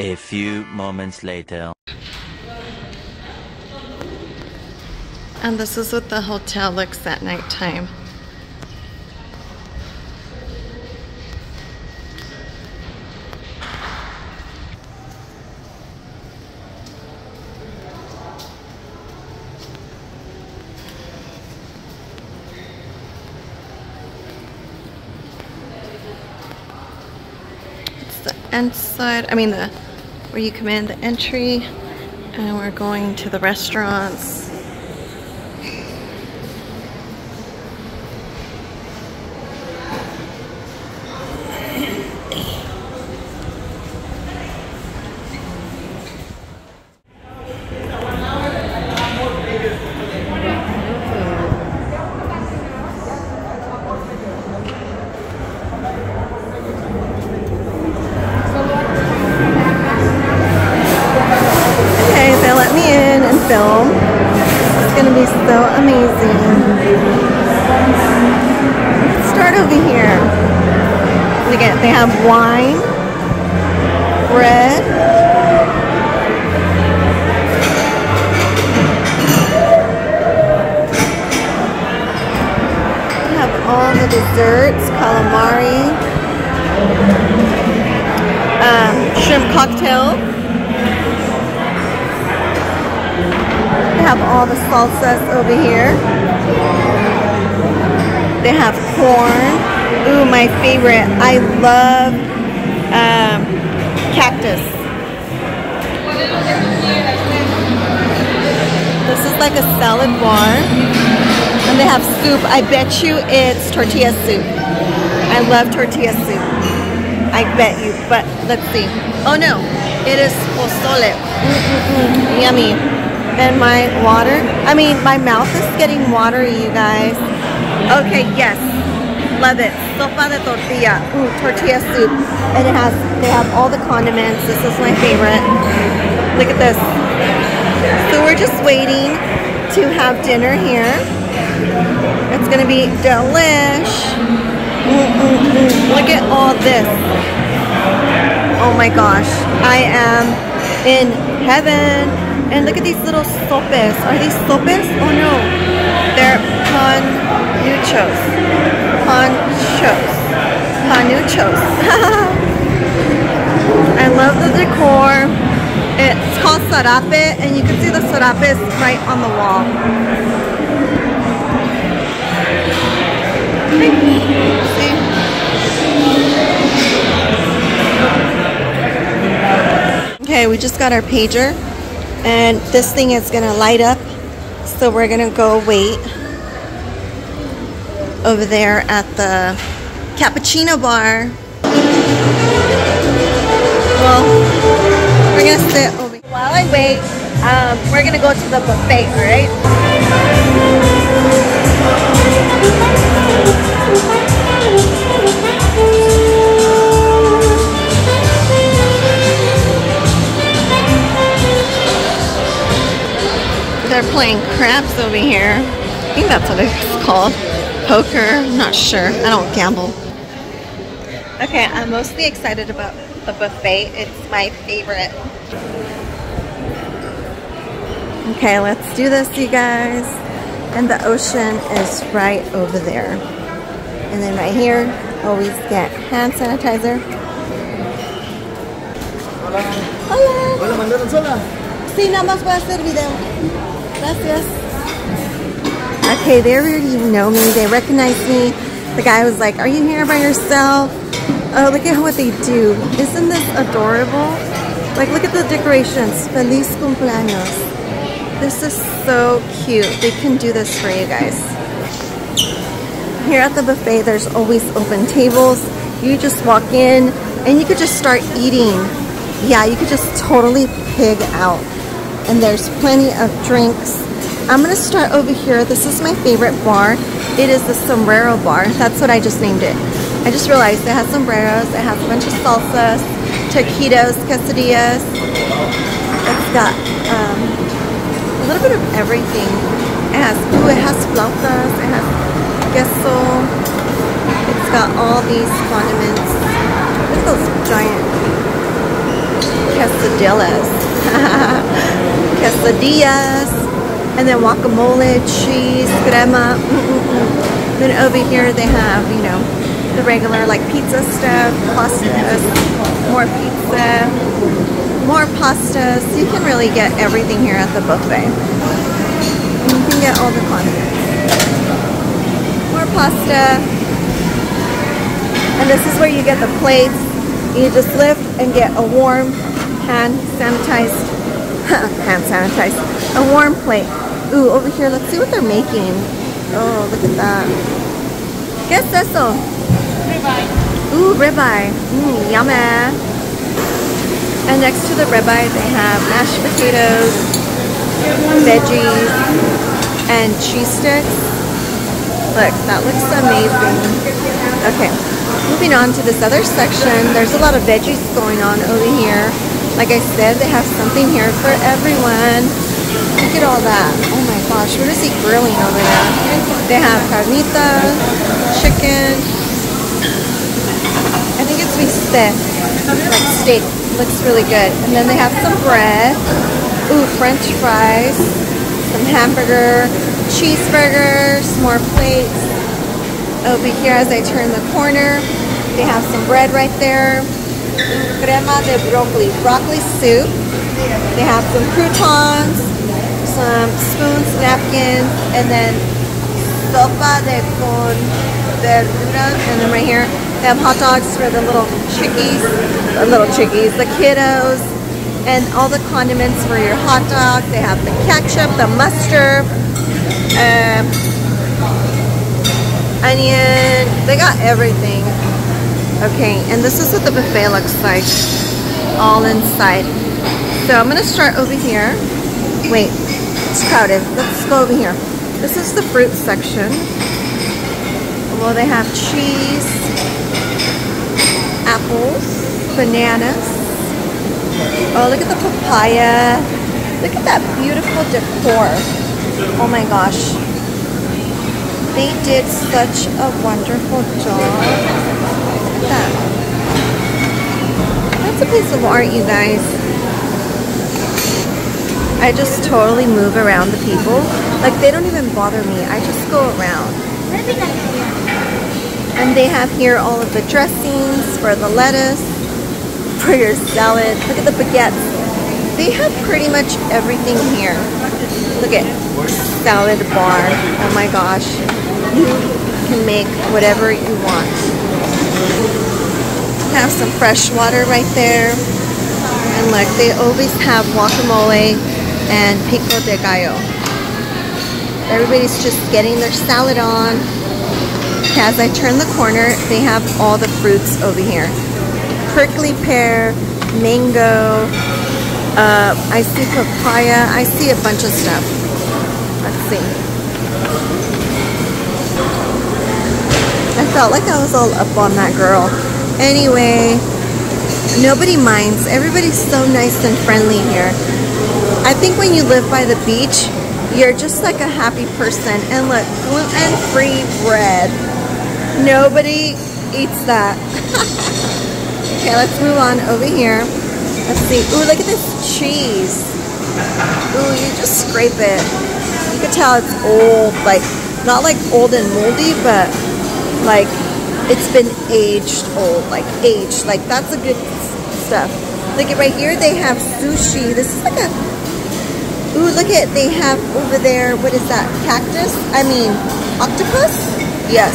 A few moments later. And this is what the hotel looks at nighttime. It's the inside, I mean the where you command the entry, and we're going to the restaurants. Amazing. Let's start over here. At, they have wine, bread, They have all the desserts, calamari, um, shrimp cocktail. Have all the salsas over here. They have corn. Ooh, my favorite. I love um, cactus. This is like a salad bar. And they have soup. I bet you it's tortilla soup. I love tortilla soup. I bet you. But let's see. Oh no, it is pozole. Mm-mm-mm. Yummy and my water. I mean, my mouth is getting watery, you guys. Okay, yes. Love it. Sopa de tortilla. Ooh, tortilla soup. And it has, they have all the condiments. This is my favorite. Look at this. So we're just waiting to have dinner here. It's going to be delish. Look at all this. Oh my gosh. I am in heaven. And look at these little sopes. Are these sopes? Oh no. They're panuchos. Panchos. Panuchos. I love the decor. It's called Zarape and you can see the sarapes right on the wall. Okay, we just got our pager and this thing is gonna light up so we're gonna go wait over there at the cappuccino bar. Well we're gonna sit over while I wait um, we're gonna go to the buffet right they're playing craps over here I think that's what it's called poker I'm not sure I don't gamble okay I'm mostly excited about the buffet it's my favorite Okay, let's do this, you guys. And the ocean is right over there. And then right here, always get hand sanitizer. Hola. Hola, mandaron sola. Sí, nada más voy a hacer video. Gracias. Okay, they already know me. They recognize me. The guy was like, are you here by yourself? Oh, look at what they do. Isn't this adorable? Like, look at the decorations. Feliz cumpleaños. This is so cute. They can do this for you guys. Here at the buffet, there's always open tables. You just walk in and you could just start eating. Yeah, you could just totally pig out. And there's plenty of drinks. I'm gonna start over here. This is my favorite bar. It is the Sombrero Bar. That's what I just named it. I just realized it has sombreros. It has a bunch of salsas, taquitos, quesadillas. It's got um, a little bit of everything. It has, ooh, it has flautas, it has queso. It's got all these condiments. Look at those giant quesadillas. quesadillas. And then guacamole, cheese, crema. Mm-mm-mm. Then over here they have, you know, the regular like pizza stuff, pastas, more pizza, more pastas. You can really get everything here at the buffet. You can get all the condiments. More pasta. And this is where you get the plates. You just lift and get a warm hand sanitized, hand sanitized, a warm plate. Ooh, over here, let's see what they're making. Oh, look at that. ¿Qué es eso? Ribeye. Ooh, ribeye. Mmm, yummy. And next to the ribeye, they have mashed potatoes, veggies, and cheese sticks. Look, that looks amazing. Okay, moving on to this other section. There's a lot of veggies going on over here. Like I said, they have something here for everyone. Look at all that. Oh my gosh, what is he grilling over there? They have carnitas, chicken. I think it's bistec, like steak. Looks really good. And then they have some bread. Ooh, french fries, some hamburger, cheeseburgers, more plates. Over here as I turn the corner, they have some bread right there. Crema de broccoli, broccoli soup. They have some croutons, some spoons, napkins, and then sopa de con verduras. And then right here, they have hot dogs for the little chickies, the little chickies, the kiddos, and all the condiments for your hot dog. They have the ketchup, the mustard, um, onion. They got everything. Okay, and this is what the buffet looks like, all inside. So I'm gonna start over here. Wait, it's crowded. Let's go over here. This is the fruit section. Well, they have cheese, apples, bananas. Oh, look at the papaya. Look at that beautiful decor. Oh my gosh. They did such a wonderful job. At that. That's a piece of art, you guys. I just totally move around the people. Like they don't even bother me. I just go around. And they have here all of the dressings for the lettuce, for your salad. Look at the baguettes. They have pretty much everything here. Look at salad bar. Oh my gosh. You can make whatever you want. Have some fresh water right there. And look, they always have guacamole and pico de gallo. Everybody's just getting their salad on. As I turn the corner, they have all the fruits over here. Prickly pear, mango, uh, I see papaya, I see a bunch of stuff. Let's see. Felt like I was all up on that girl. Anyway, nobody minds. Everybody's so nice and friendly here. I think when you live by the beach, you're just like a happy person. And look, gluten-free bread. Nobody eats that. okay, let's move on over here. Let's see. Ooh, look at this cheese. Ooh, you just scrape it. You can tell it's old, like, not like old and moldy, but like it's been aged old, like aged. Like that's a good stuff. Look at right here, they have sushi. This is like a, ooh, look at, they have over there, what is that, cactus? I mean, octopus? Yes.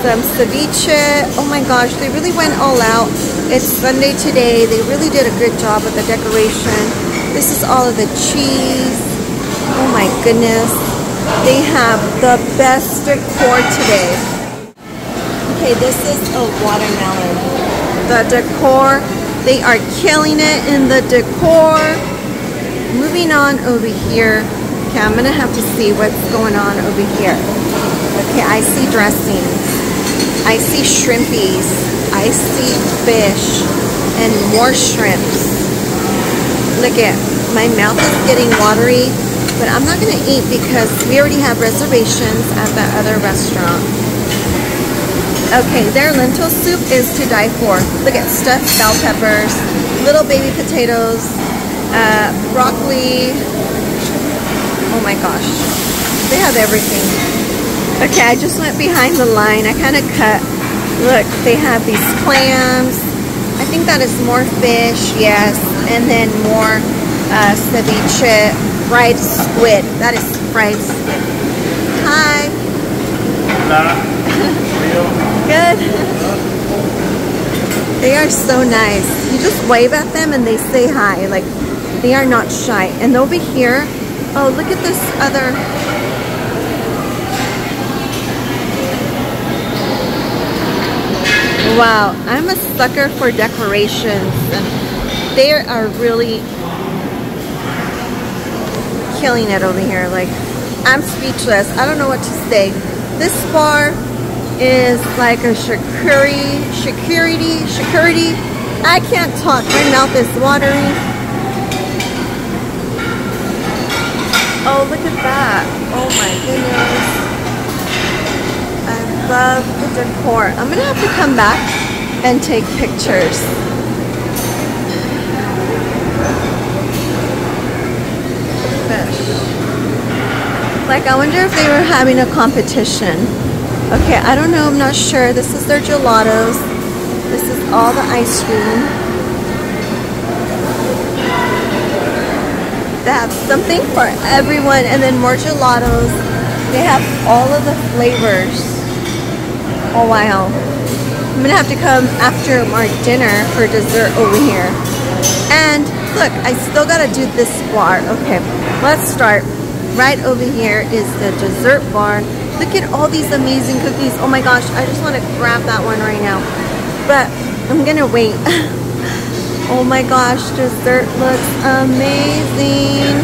Some ceviche. Oh my gosh, they really went all out. It's Sunday today. They really did a good job with the decoration. This is all of the cheese. Oh my goodness. They have the best decor today. Okay, this is a watermelon. The decor, they are killing it in the decor. Moving on over here. Okay, I'm gonna have to see what's going on over here. Okay, I see dressings. I see shrimpies. I see fish and more shrimps. Look at, my mouth is getting watery, but I'm not gonna eat because we already have reservations at that other restaurant. Okay, their lentil soup is to die for. Look at stuffed bell peppers, little baby potatoes, uh, broccoli. Oh my gosh, they have everything. Okay, I just went behind the line. I kind of cut. Look, they have these clams. I think that is more fish, yes, and then more uh, ceviche, fried squid. That is fried squid. Hi. Good. They are so nice. You just wave at them and they say hi. Like, they are not shy. And over here, oh, look at this other. Wow, I'm a sucker for decorations. And they are really killing it over here. Like, I'm speechless. I don't know what to say. This bar is like a security, security, security. I can't talk. My mouth is watering. Oh, look at that. Oh my goodness. I love the decor. I'm gonna have to come back and take pictures. Fish. Like, I wonder if they were having a competition. Okay, I don't know. I'm not sure. This is their gelatos. This is all the ice cream. They have something for everyone and then more gelatos. They have all of the flavors. Oh, wow. I'm to have to come after my dinner for dessert over here. And look, I still got to do this bar. Okay, let's start. Right over here is the dessert bar. Look at all these amazing cookies. Oh my gosh, I just want to grab that one right now. But I'm going to wait. oh my gosh, dessert looks amazing.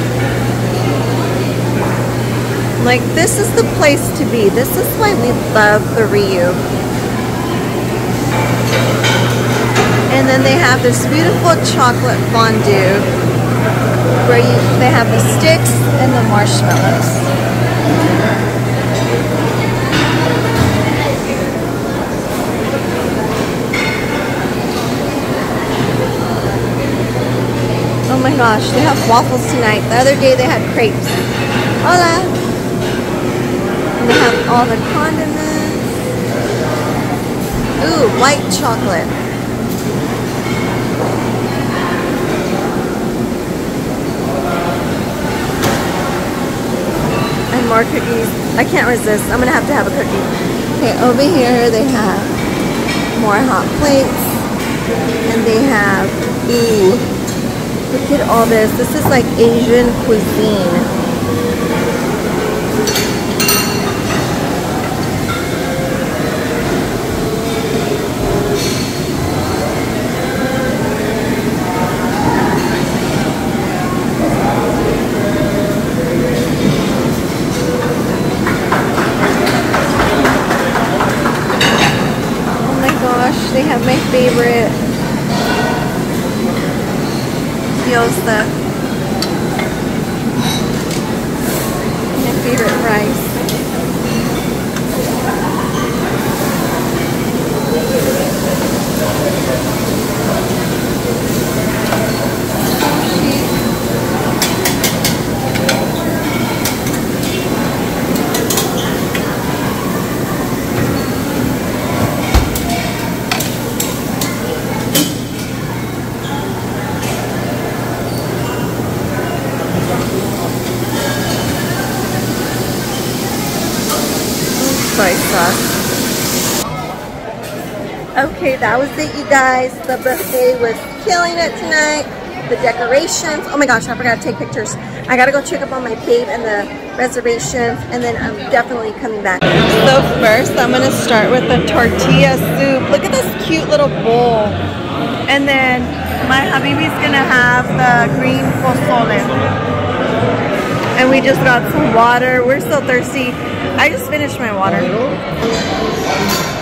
Like, this is the place to be. This is why we love the Riu. And then they have this beautiful chocolate fondue where you, they have the sticks and the marshmallows. My gosh, they have waffles tonight. The other day they had crepes. Hola! And they have all the condiments. Ooh, white chocolate. And more cookies. I can't resist. I'm gonna have to have a cookie. Okay, over here they have more hot plates. And they have, ooh, look at all this. This is like Asian cuisine. Oh my gosh, they have my favorite gyoza. My favorite rice. soy sauce. Okay, that was it, you guys. The buffet was killing it tonight. The decorations. Oh my gosh, I forgot to take pictures. I gotta go check up on my babe and the reservations, and then I'm definitely coming back. So first, I'm gonna start with the tortilla soup. Look at this cute little bowl. And then my habibi's gonna have the green pozole and we just got some water. We're so thirsty. I just finished my water.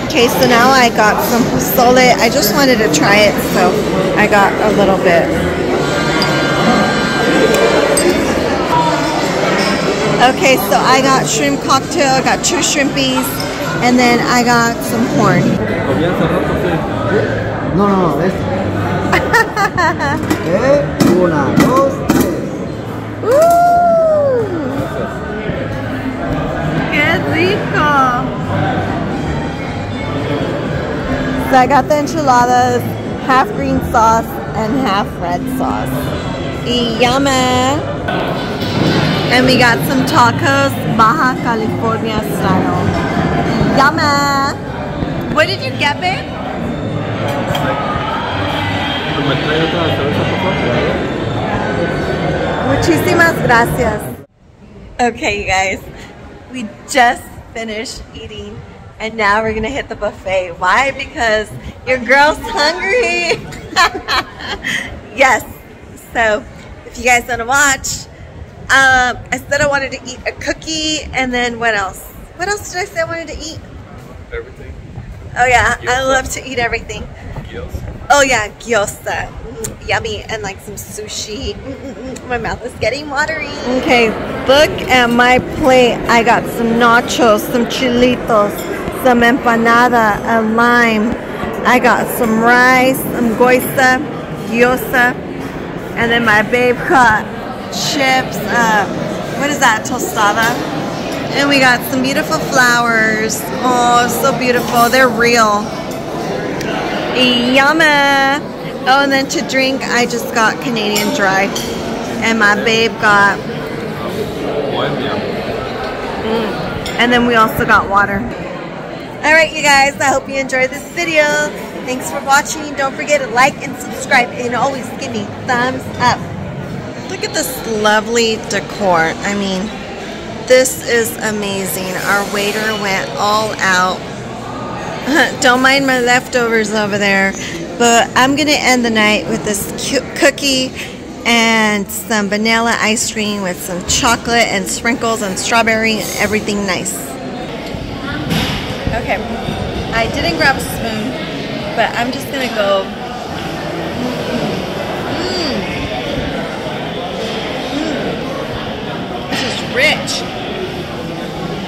Okay, so now I got some pozole. I just wanted to try it, so I got a little bit. Okay, so I got shrimp cocktail. I got two shrimpies. And then I got some corn. Comía hace rato, sí. No, no, no, esto. Eh, ¿Qué? Una, dos, tres. ¡Qué rico! So I got the enchiladas, half green sauce and half red sauce. Yummy! And we got some tacos, Baja California style. Yummy! What did you get, babe? Muchísimas gracias. Okay, you guys, we just finished eating and now we're gonna hit the buffet. Why? Because your girl's hungry. yes. So, if you guys want to watch, um, I said I wanted to eat a cookie and then what else? What else did I say I wanted to eat? Everything. Oh yeah, I love to eat everything. Gyoza. Oh yeah, gyoza. Mm, yummy. And like some sushi. Mm, mm, mm. My mouth is getting watery. Okay, look at my plate. I got some nachos, some chilitos, some empanada, a lime. I got some rice, some goisa, gyoza. And then my babe got chips. Uh, what is that? Tostada. And we got some beautiful flowers. Oh, so beautiful. They're real. Yummy. Oh, and then to drink, I just got Canadian Dry. And my babe got, Bohemia. and then we also got water. All right, you guys, I hope you enjoyed this video. Thanks for watching. Don't forget to like and subscribe and always give me thumbs up. Look at this lovely decor. I mean, this is amazing. Our waiter went all out. Don't mind my leftovers over there. But I'm going to end the night with this cute cookie and some vanilla ice cream with some chocolate and sprinkles and strawberry and everything nice. Okay, I didn't grab a spoon, but I'm just to go. Mm. Mm. This is rich.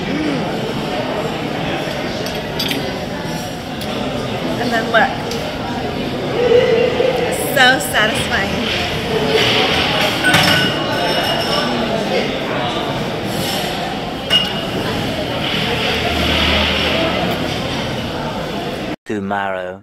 Mm. And then look. So satisfying. Tomorrow.